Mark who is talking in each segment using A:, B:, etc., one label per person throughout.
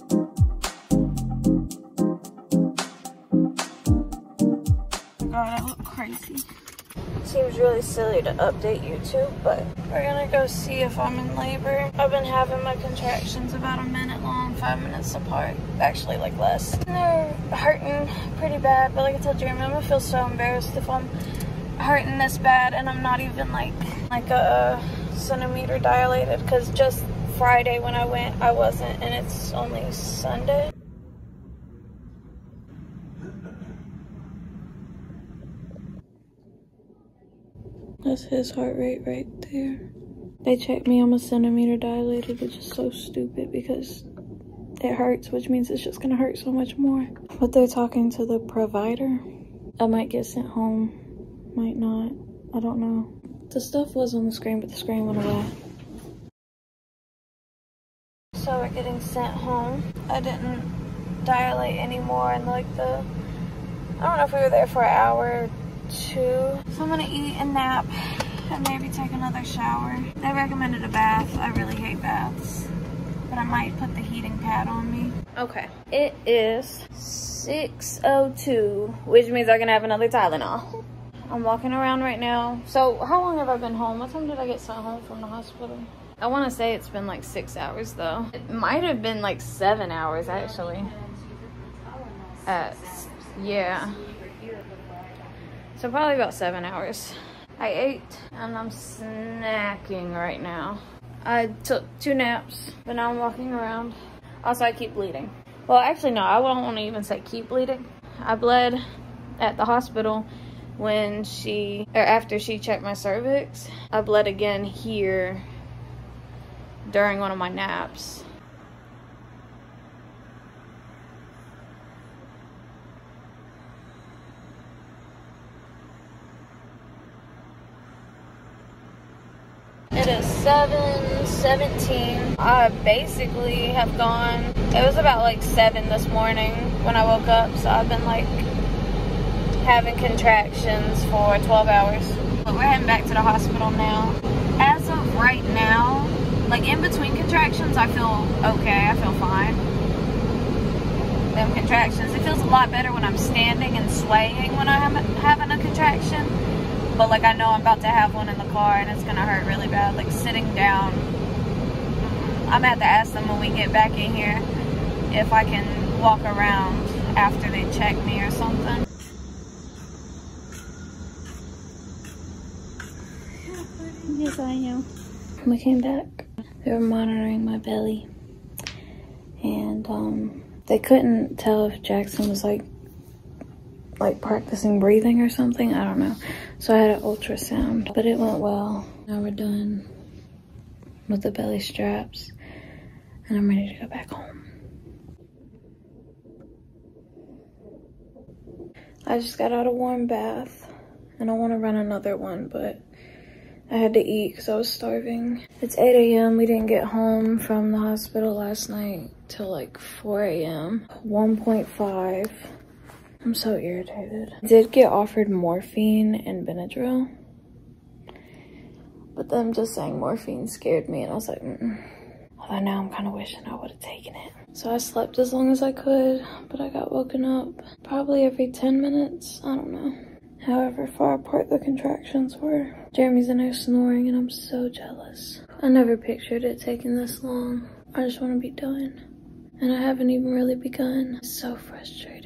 A: Oh, God, I look crazy. Seems really silly to update YouTube, but we're gonna go see if I'm in labor. I've been having my contractions about a minute long, five minutes apart. Actually, like less. And they're hurting pretty bad, but like I told Jeremy, I'm gonna feel so embarrassed if I'm hurting this bad and I'm not even like like a centimeter dilated because just Friday when I went, I wasn't, and it's only Sunday. That's his heart rate right there. They checked me, I'm a centimeter dilated, which is so stupid because it hurts, which means it's just gonna hurt so much more. But they're talking to the provider. I might get sent home, might not, I don't know. The stuff was on the screen, but the screen went away. So sent home. I didn't dilate anymore and like the, I don't know if we were there for an hour two. So I'm gonna eat and nap and maybe take another shower. They recommended a bath. I really hate baths. But I might put the heating pad on me. Okay, it is 6.02, which means I can have another Tylenol. I'm walking around right now. So how long have I been home? What time did I get sent home from the hospital? I want to say it's been like six hours though. It might have been like seven hours actually. Uh, yeah. So probably about seven hours. I ate and I'm snacking right now. I took two naps, but now I'm walking around. Also, I keep bleeding. Well, actually, no, I don't want to even say keep bleeding. I bled at the hospital when she, or after she checked my cervix. I bled again here during one of my naps. It is 7.17. I basically have gone, it was about like 7 this morning when I woke up, so I've been like having contractions for 12 hours. But we're heading back to the hospital now. As of right now, like in between contractions, I feel okay, I feel fine. Them contractions, it feels a lot better when I'm standing and swaying when I'm having a contraction but like I know I'm about to have one in the car and it's gonna hurt really bad. Like sitting down, I'm gonna have to ask them when we get back in here if I can walk around after they check me or something. Yes, I am. We came back. They were monitoring my belly. And um, they couldn't tell if Jaxon was like like practicing breathing or something. I don't know. So I had an ultrasound, but it went well. Now we're done with the belly straps and I'm ready to go back home. I just got out of warm bath and I want to run another one, but I had to eat because I was starving. It's 8 a.m. We didn't get home from the hospital last night till like 4 a.m. 1.5 I'm so irritated. I did get offered morphine and Benadryl. But them just saying morphine scared me and I was like, mm -mm. Although now I'm kind of wishing I would have taken it. So I slept as long as I could, but I got woken up probably every 10 minutes. I don't know. However far apart the contractions were. Jeremy's in there snoring and I'm so jealous. I never pictured it taking this long. I just want to be done. And I haven't even really begun. It's so frustrating.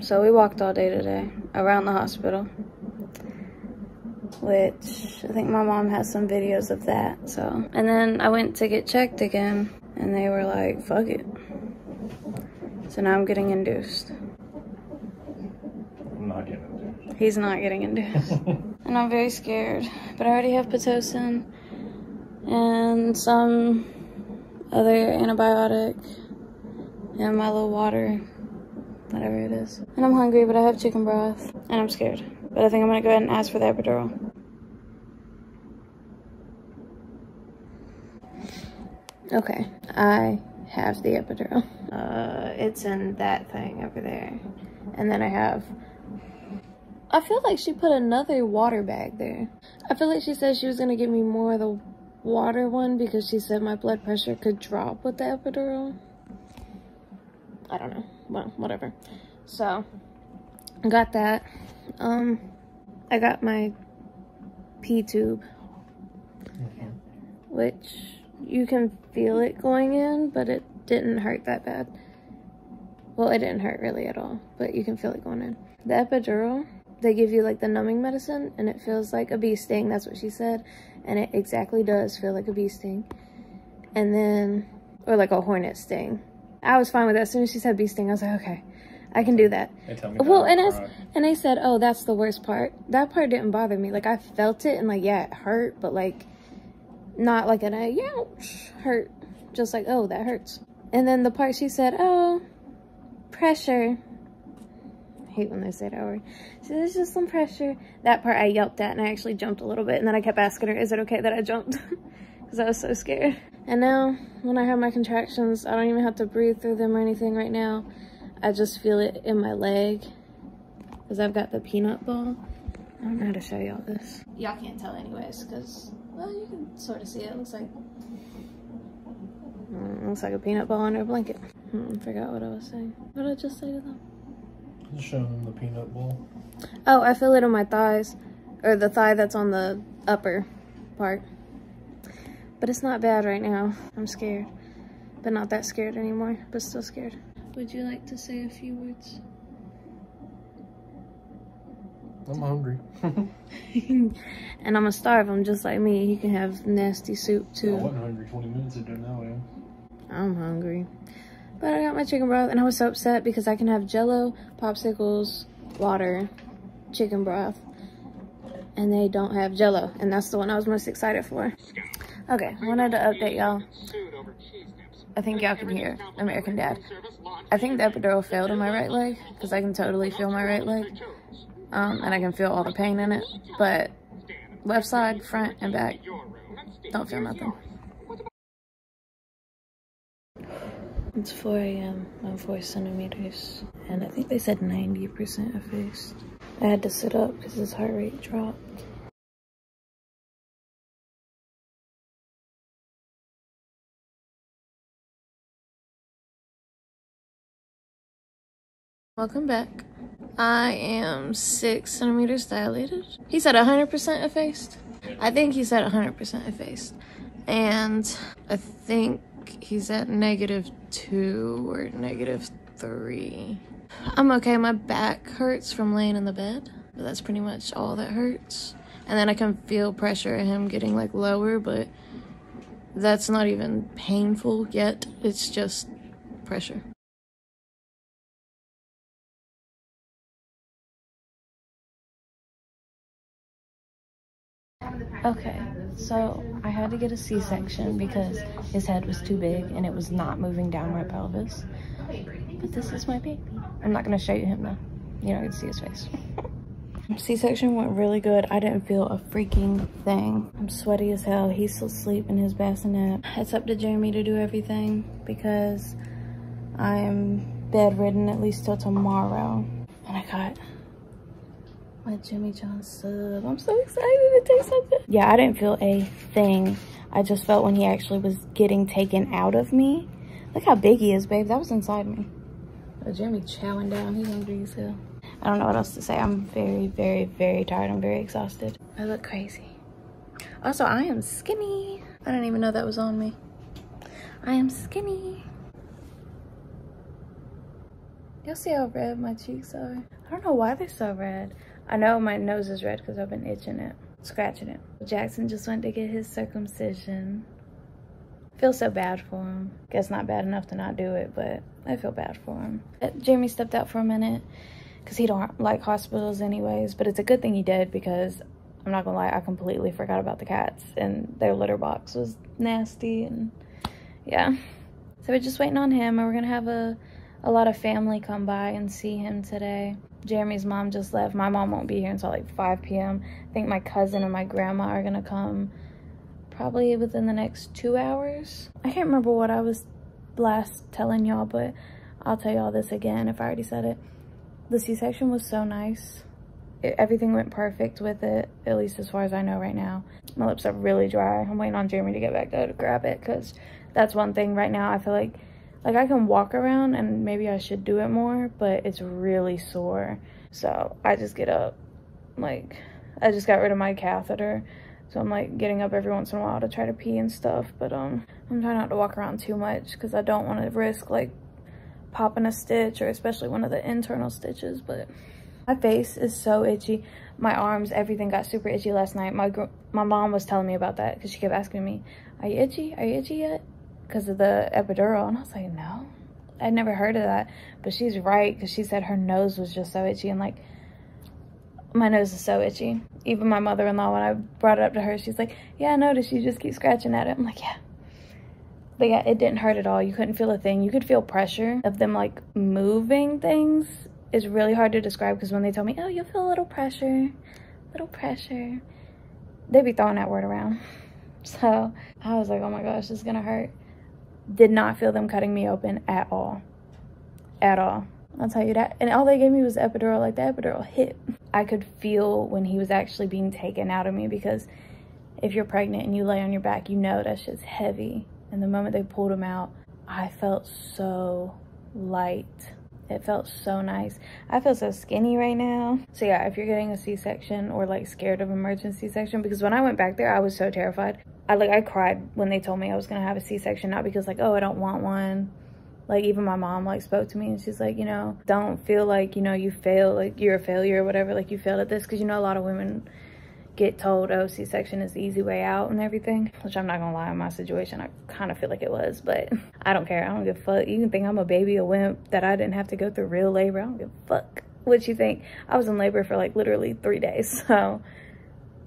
A: So we walked all day today around the hospital, which I think my mom has some videos of that. So, and then I went to get checked again and they were like, fuck it. So now I'm getting induced.
B: I'm not getting induced.
A: He's not getting induced. and I'm very scared, but I already have Pitocin and some other antibiotic and my little water whatever it is. And I'm hungry, but I have chicken broth, and I'm scared. But I think I'm gonna go ahead and ask for the epidural. Okay, I have the epidural. Uh, it's in that thing over there. And then I have, I feel like she put another water bag there. I feel like she said she was gonna give me more of the water one because she said my blood pressure could drop with the epidural. I don't know, well, whatever. So, I got that. Um, I got my P-tube, which you can feel it going in, but it didn't hurt that bad. Well, it didn't hurt really at all, but you can feel it going in. The epidural, they give you like the numbing medicine and it feels like a bee sting. That's what she said. And it exactly does feel like a bee sting. And then, or like a hornet sting. I was fine with that. As soon as she said bee sting, I was like, okay, I can do that. well, and I, and they said, oh, that's the worst part. That part didn't bother me. Like I felt it and like, yeah, it hurt, but like not like an, a ouch hurt. Just like, oh, that hurts. And then the part she said, oh, pressure. I hate when they say that word. So there's just some pressure. That part I yelped at and I actually jumped a little bit. And then I kept asking her, is it okay that I jumped? Because I was so scared. And now, when I have my contractions, I don't even have to breathe through them or anything right now. I just feel it in my leg. Because I've got the peanut ball. I don't know how to show y'all this. Y'all can't tell anyways, because, well, you can sort of see it. It looks like Mm, looks like a peanut ball under a blanket. I forgot what I was saying. What did I just say to them?
B: Just show them the peanut ball.
A: Oh, I feel it on my thighs. Or the thigh that's on the upper part. But it's not bad right now. I'm scared. But not that scared anymore. But still scared. Would you like to say a few words?
B: I'm hungry.
A: and I'm gonna starve him just like me. He can have nasty soup too.
B: I wasn't hungry 20 minutes ago now, man.
A: I'm hungry. But I got my chicken broth and I was so upset because I can have jello, popsicles, water, chicken broth. And they don't have jello. And that's the one I was most excited for. Okay, wanted to update y'all. I think y'all can hear American Dad. I think the epidural failed in my right leg because I can totally feel my right leg. Um, and I can feel all the pain in it. But left side, front, and back, don't feel nothing. It's 4 a.m. I'm 4 centimeters. And I think they said 90% effaced. I had to sit up because his heart rate dropped. Welcome back. I am 6 centimeters dilated. He said 100% effaced. I think he said 100% effaced. And I think he's at negative two or negative three. I'm okay. My back hurts from laying in the bed, but that's pretty much all that hurts. And then I can feel pressure in him getting like lower, but that's not even painful yet. It's just pressure. Okay, so I had to get a C-section because his head was too big and it was not moving down my pelvis. But this is my baby. I'm not gonna show you him now. You don't get to see his face. C-section went really good. I didn't feel a freaking thing. I'm sweaty as hell. He's still asleep in his bassinet. It's up to Jeremy to do everything because I'm bedridden at least till tomorrow. And I got my Jimmy John sub. I'm so excited. It tastes so good. Yeah, I didn't feel a thing. I just felt when he actually was getting taken out of me. Look how big he is, babe. That was inside me. Oh, Jimmy chowing down. He's hungry as hell. I don't know what else to say. I'm very, very, very tired. I'm very exhausted. I look crazy. Also, I am skinny. I didn't even know that was on me. I am skinny. You'll see how red my cheeks are. I don't know why they're so red. I know my nose is red because I've been itching it, scratching it. Jaxon just went to get his circumcision. Feel so bad for him. Guess not bad enough to not do it, but I feel bad for him. Uh, Jamie stepped out for a minute because he don't like hospitals anyways, but it's a good thing he did because I'm not gonna lie, I completely forgot about the cats and their litter box was nasty and yeah. So we're just waiting on him and we're gonna have a, a lot of family come by and see him today. Jeremy's mom just left. My mom won't be here until like 5 p.m. I think my cousin and my grandma are gonna come probably within the next two hours. I can't remember what I was last telling y'all, but I'll tell y'all this again if I already said it. The C-section was so nice. It, everything went perfect with it, at least as far as I know right now. My lips are really dry. I'm waiting on Jeremy to get back there to grab it because that's one thing right now. I feel like like I can walk around and maybe I should do it more, but it's really sore. So I just get up. Like I just got rid of my catheter. So I'm like getting up every once in a while to try to pee and stuff. But um I'm trying not to walk around too much because I don't want to risk like popping a stitch or especially one of the internal stitches. But my face is so itchy. My arms, everything got super itchy last night. My my mom was telling me about that because she kept asking me, are you itchy? Are you itchy yet? Because of the epidural. And I was like, no. I'd never heard of that. But she's right because she said her nose was just so itchy. And like, my nose is so itchy. Even my mother-in-law, when I brought it up to her, she's like, yeah, I noticed you just keep scratching at it. I'm like, yeah. But yeah, it didn't hurt at all. You couldn't feel a thing. You could feel pressure of them like moving things. It's really hard to describe because when they told me, oh, you'll feel a little pressure, little pressure, they'd be throwing that word around. So I was like, oh my gosh, this is gonna hurt. Did not feel them cutting me open at all. At all. I'll tell you that. And all they gave me was epidural, like the epidural hit. I could feel when he was actually being taken out of me because if you're pregnant and you lay on your back, you know that shit's heavy. And the moment they pulled him out, I felt so light. It felt so nice. I feel so skinny right now. So yeah, if you're getting a C-section or like scared of emergency section, because when I went back there, I was so terrified. I like, I cried when they told me I was gonna have a C-section, not because like, oh, I don't want one. Like even my mom like spoke to me and she's like, you know, don't feel like, you know, you fail, like you're a failure or whatever, like you failed at this. Cause you know, a lot of women get told, oh, C-section is the easy way out and everything, which I'm not gonna lie, in my situation, I kind of feel like it was, but I don't care. I don't give a fuck. You can think I'm a baby, a wimp, that I didn't have to go through real labor. I don't give a fuck what you think. I was in labor for like literally three days, so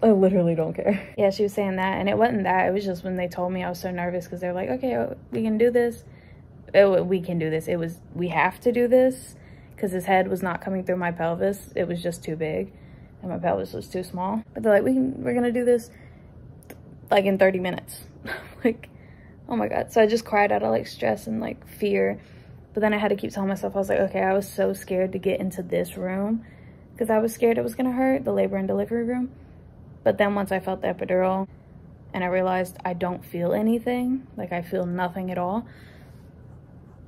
A: I literally don't care. Yeah, she was saying that, and it wasn't that. It was just when they told me I was so nervous because they're like, okay, we can do this. It, we can do this. It was, we have to do this because his head was not coming through my pelvis. It was just too big and my pelvis was too small. But they're like, we can, we're gonna do this like in 30 minutes. like, oh my God. So I just cried out of like stress and like fear. But then I had to keep telling myself, I was like, okay, I was so scared to get into this room because I was scared it was gonna hurt, the labor and delivery room. But then once I felt the epidural and I realized I don't feel anything, like I feel nothing at all.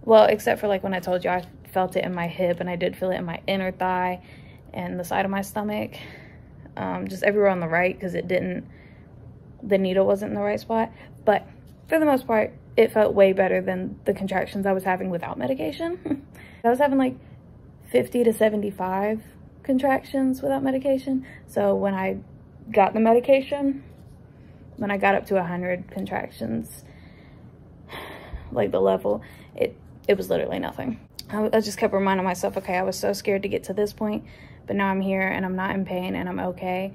A: Well, except for like when I told you I felt it in my hip and I did feel it in my inner thigh and the side of my stomach, um, just everywhere on the right because it didn't, the needle wasn't in the right spot. But for the most part, it felt way better than the contractions I was having without medication. I was having like 50 to 75 contractions without medication. So when I got the medication, when I got up to 100 contractions, like the level, it, it was literally nothing. I, I just kept reminding myself, okay, I was so scared to get to this point but now I'm here and I'm not in pain and I'm okay.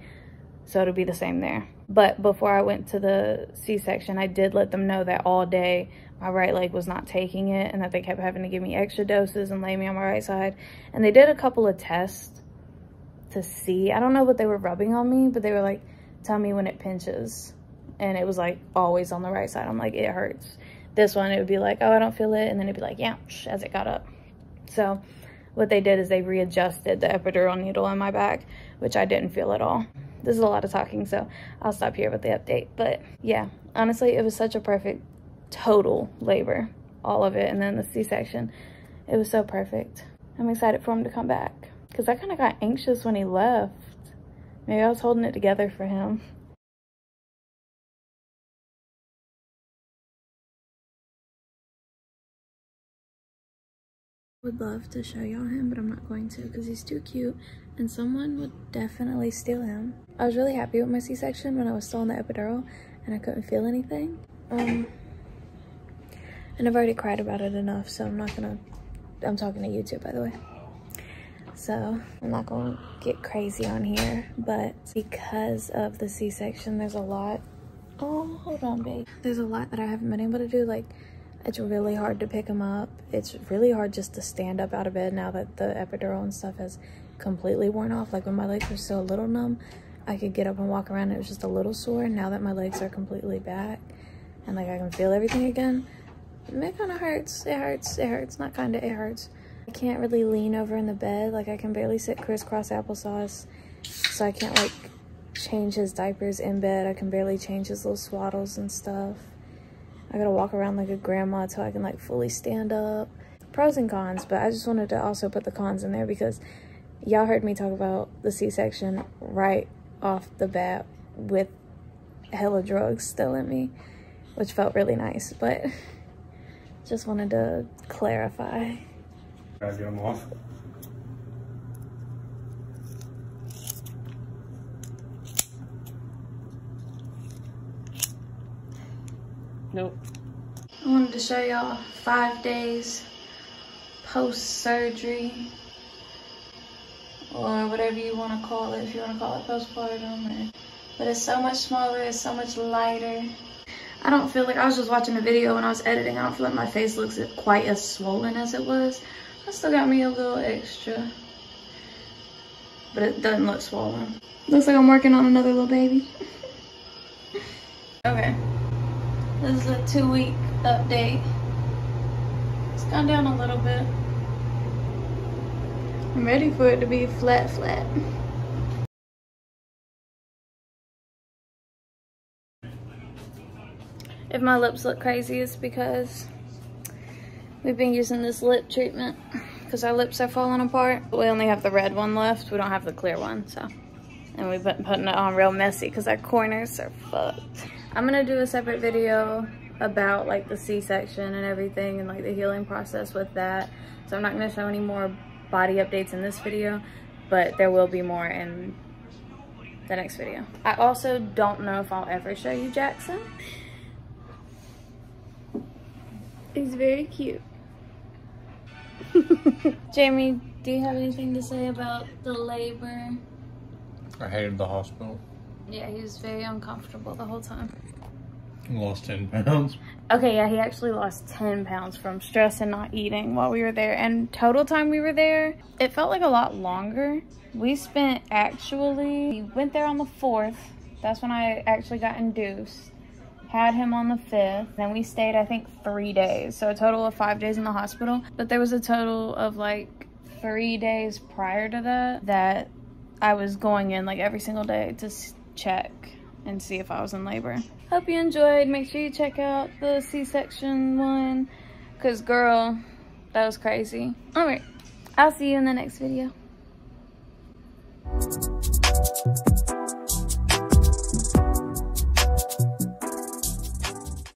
A: So it'll be the same there. But before I went to the C-section, I did let them know that all day my right leg was not taking it and that they kept having to give me extra doses and lay me on my right side. And they did a couple of tests to see. I don't know what they were rubbing on me, but they were like, tell me when it pinches. And it was like always on the right side. I'm like, it hurts. This one, it would be like, oh, I don't feel it. And then it'd be like, yeah, as it got up. So what they did is they readjusted the epidural needle in my back, which I didn't feel at all. This is a lot of talking, so I'll stop here with the update. But yeah, honestly, it was such a perfect total labor, all of it. And then the C-section, it was so perfect. I'm excited for him to come back because I kind of got anxious when he left. Maybe I was holding it together for him. Would love to show y'all him, but I'm not going to because he's too cute and someone would definitely steal him. I was really happy with my C-section when I was still on the epidural and I couldn't feel anything. Um, and I've already cried about it enough, so I'm not gonna, I'm talking to YouTube, by the way. So I'm not gonna get crazy on here, but because of the C-section, there's a lot. Oh, hold on, babe. There's a lot that I haven't been able to do, like it's really hard to pick him up. It's really hard just to stand up out of bed now that the epidural and stuff has completely worn off. Like when my legs were still a little numb, I could get up and walk around. It was just a little sore. Now that my legs are completely back and like I can feel everything again, it kind of hurts. It hurts. It hurts. Not kind of, it hurts. I can't really lean over in the bed. Like I can barely sit crisscross applesauce. So I can't like change his diapers in bed. I can barely change his little swaddles and stuff. I gotta walk around like a grandma until I can like fully stand up. Pros and cons, but I just wanted to also put the cons in there because y'all heard me talk about the C-section right off the bat with hella drugs still in me, which felt really nice, but just wanted to clarify.
B: Get them off.
C: Nope.
A: I wanted to show y'all five days post-surgery or whatever you want to call it, if you want to call it postpartum. Or, but it's so much smaller, it's so much lighter. I don't feel like, I was just watching a video when I was editing, I don't feel like my face looks quite as swollen as it was. I still got me a little extra, but it doesn't look swollen. Looks like I'm working on another little baby. okay. This is a two week update. It's gone down a little bit. I'm ready for it to be flat, flat. If my lips look crazy, it's because we've been using this lip treatment because our lips are falling apart. We only have the red one left. We don't have the clear one, so. And we've been putting it on real messy because our corners are fucked. I'm gonna do a separate video about like the C-section and everything and like the healing process with that. So I'm not gonna show any more body updates in this video, but there will be more in the next video. I also don't know if I'll ever show you Jaxon. He's very cute. Jamie, do you have anything to say about the labor?
B: I hated the hospital.
A: Yeah, he was very uncomfortable the whole time.
B: He Lost 10 pounds.
A: Okay, yeah, he actually lost 10 pounds from stress and not eating while we were there. And total time we were there, it felt like a lot longer. We spent actually, we went there on the 4th. That's when I actually got induced. Had him on the 5th. Then we stayed, I think, three days. So a total of five days in the hospital. But there was a total of like three days prior to that that I was going in like every single day to check and see if I was in labor. Hope you enjoyed. Make sure you check out the C-section one. Cause girl, that was crazy. All right, I'll see you in the next video.